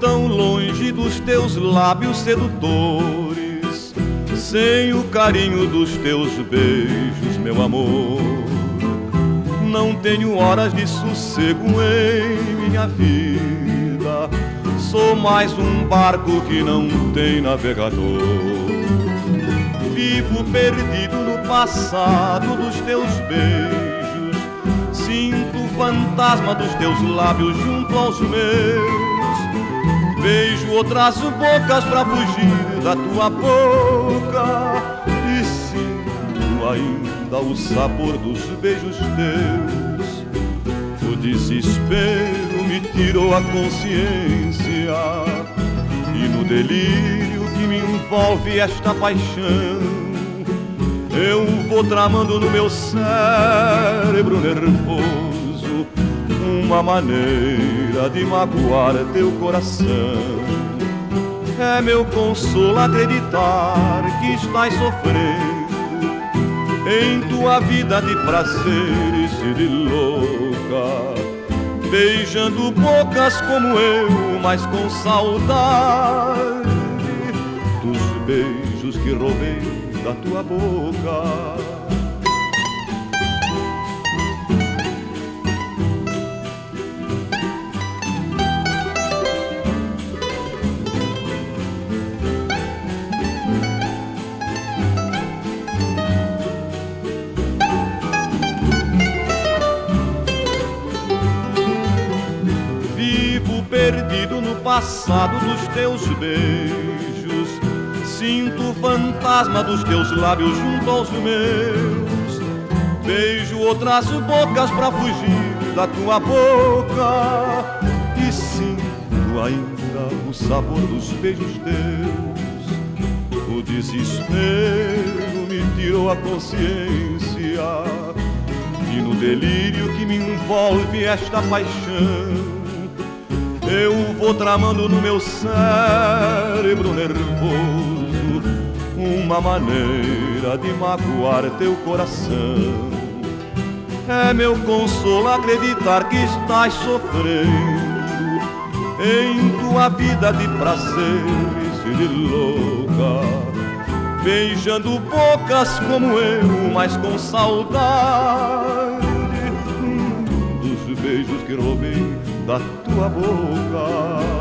tão longe dos teus lábios sedutores, sem o carinho dos teus beijos, meu amor. Não tenho horas de sossego em minha vida, sou mais um barco que não tem navegador. Vivo perdido no passado dos teus beijos, sinto o fantasma dos teus lábios junto aos meus. Beijo outras bocas pra fugir da tua boca ainda o sabor dos beijos teus. O desespero me tirou a consciência. E no delírio que me envolve esta paixão Eu vou tramando no meu cérebro nervoso Uma maneira de magoar teu coração. É meu consolo acreditar que estás sofrendo em tua vida de prazeres e de louca. Beijando bocas como eu, mas com saudade dos beijos que roubei da tua boca. Perdido no passado dos teus beijos. Sinto o fantasma dos teus lábios junto aos meus. Beijo outras bocas pra fugir da tua boca. E sinto ainda o sabor dos beijos teus. O desespero me tirou a consciência. E no delírio que me envolve esta paixão eu vou tramando no meu cérebro nervoso uma maneira de magoar teu coração. É meu consolo acreditar que estás sofrendo em tua vida de prazeres e de louca, beijando bocas como eu, mas com saudade da tua boca.